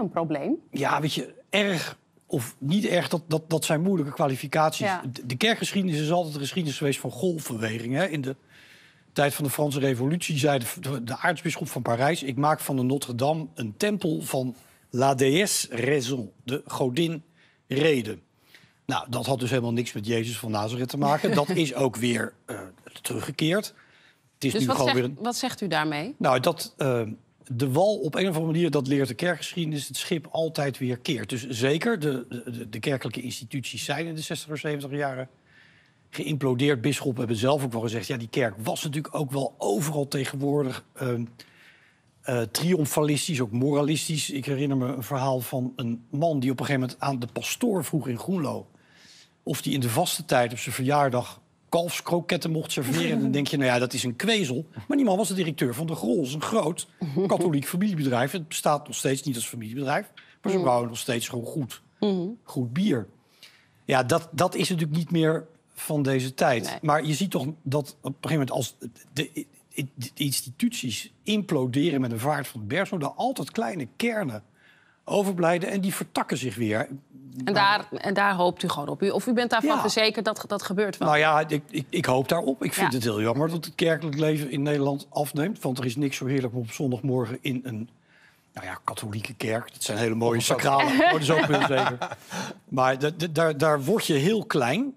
een probleem? Ja, weet je, erg of niet erg, dat, dat, dat zijn moeilijke kwalificaties. Ja. De, de kerkgeschiedenis is altijd een geschiedenis geweest van golfbewegingen. In de tijd van de Franse Revolutie zei de, de aartsbisschop van Parijs... ik maak van de Notre-Dame een tempel van la déesse raison, de godin reden. Nou, dat had dus helemaal niks met Jezus van Nazareth te maken. Dat is ook weer eh, teruggekeerd. Het is Dus nu wat gewoon zegt, weer een... wat zegt u daarmee? Nou, dat eh, de wal op een of andere manier, dat leert de kerkgeschiedenis, het schip altijd weer keert. Dus zeker, de, de, de kerkelijke instituties zijn in de 60 of 70 jaren geïmplodeerd. Bisschoppen hebben zelf ook wel gezegd, ja, die kerk was natuurlijk ook wel overal tegenwoordig eh, triomfalistisch, ook moralistisch. Ik herinner me een verhaal van een man die op een gegeven moment aan de pastoor vroeg in Groenlo of die in de vaste tijd op zijn verjaardag kalfskroketten mocht serveren. En dan denk je, nou ja, dat is een kwezel. Maar die man was de directeur van de Grols, een groot katholiek familiebedrijf. Het bestaat nog steeds niet als familiebedrijf, maar ze brouwen nog steeds gewoon goed, goed bier. Ja, dat, dat is natuurlijk niet meer van deze tijd. Nee. Maar je ziet toch dat op een gegeven moment als de, de, de instituties imploderen met een vaart van de berg, er altijd kleine kernen overblijven en die vertakken zich weer. En daar, en daar hoopt u gewoon op. U, of u bent daarvan Ja. verzekerd dat dat gebeurt wel? Nou ja, ik, ik, ik hoop daarop. Ik vind Ja. het heel jammer dat het kerkelijk leven in Nederland afneemt. Want er is niks zo heerlijk om op zondagmorgen in een nou ja, katholieke kerk. Dat zijn hele mooie sacrale. Zeker. Maar da- da- daar, daar word je heel klein.